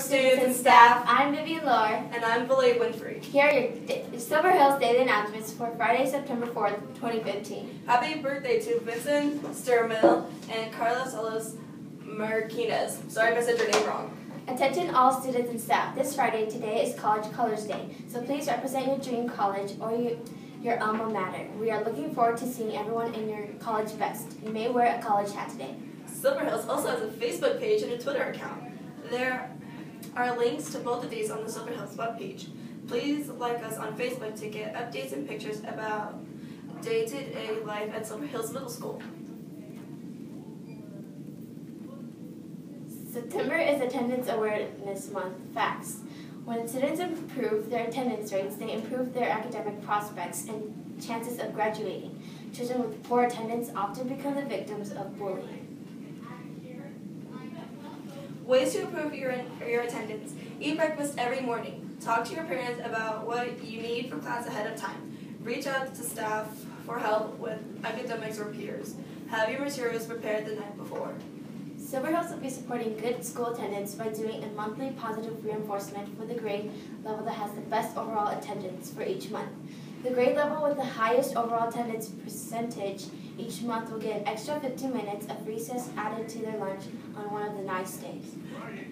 students and staff. I'm Vivian Lohr. And I'm Valee Winfrey. Here are your Silver Hills daily announcements for Friday, September 4th, 2015. Happy birthday to Vincent Sturmill and Carlos Alos Marquinez. Sorry if I said your name wrong. Attention all students and staff. This Friday, today is College Colors Day, so please represent your dream college or your, your alma mater. We are looking forward to seeing everyone in your college vest. You may wear a college hat today. Silver Hills also has a Facebook page and a Twitter account. There are links to both of these on the Silver Hills webpage. Please like us on Facebook to get updates and pictures about day-to-day life at Silver Hills Middle School. September is Attendance Awareness Month. Facts. When students improve their attendance rates, they improve their academic prospects and chances of graduating. Children with poor attendance often become the victims of bullying. Ways to improve your, your attendance. Eat breakfast every morning. Talk to your parents about what you need for class ahead of time. Reach out to staff for help with academics or peers. Have your materials prepared the night before. Silver Hills will be supporting good school attendance by doing a monthly positive reinforcement for the grade level that has the best overall attendance for each month. The grade level with the highest overall attendance percentage each month will get an extra 15 minutes of recess added to their lunch on one of the nice days.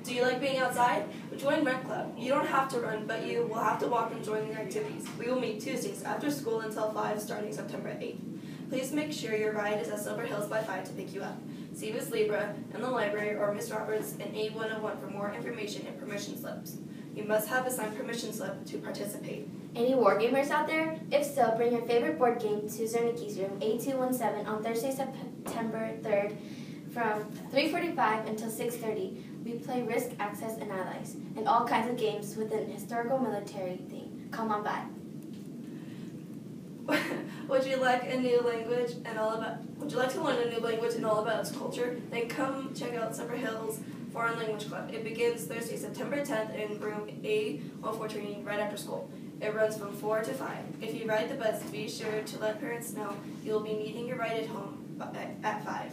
Do you like being outside? Join Rec Club. You don't have to run, but you will have to walk and join the activities. We will meet Tuesdays after school until 5 starting September 8th. Please make sure your ride is at Silver Hills by 5 to pick you up. See Ms. Libra in the library or Ms. Roberts in A101 for more information and permission slips. You must have a signed permission slip to participate. Any war gamers out there? If so, bring your favorite board game to Zernicki's room A217 on Thursday, September 3rd from 3.45 until 6.30. We play Risk, Axis, and Allies, and all kinds of games with an historical military theme. Come on by. would you like a new language and all about would you like to learn a new language and all about its culture? Then come check out Summer Hills Foreign Language Club. It begins Thursday, September 10th in room A114 right after school. It runs from 4 to 5. If you ride the bus, be sure to let parents know you will be meeting your ride at home at 5.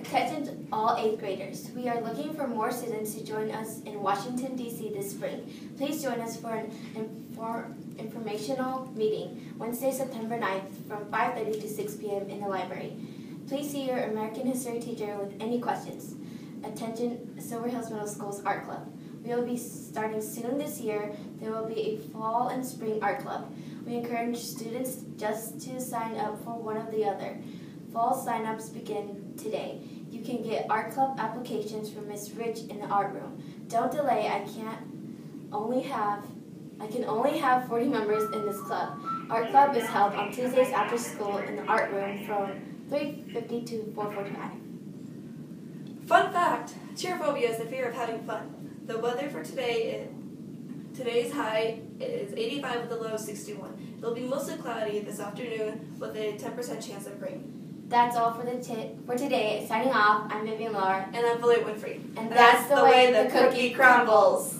Attention all 8th graders. We are looking for more students to join us in Washington, D.C. this spring. Please join us for an infor informational meeting Wednesday, September 9th from 5.30 to 6 p.m. in the library. Please see your American History teacher with any questions. Attention Silver Hills Middle School's Art Club. We will be starting soon this year. There will be a fall and spring art club. We encourage students just to sign up for one or the other. Fall sign-ups begin today. You can get art club applications from Miss Rich in the art room. Don't delay. I can't only have I can only have 40 members in this club. Art club is held on Tuesdays after school in the art room from 3:50 to 4:45. Fun fact: Cherophobia is the fear of having fun. The weather for today is Today's high is 85 with a low of 61. It'll be mostly cloudy this afternoon with a 10% chance of rain. That's all for the for today. Signing off, I'm Vivian Lohr. And I'm Valee Winfrey. And that's, that's the, way, way the cookie crumbles.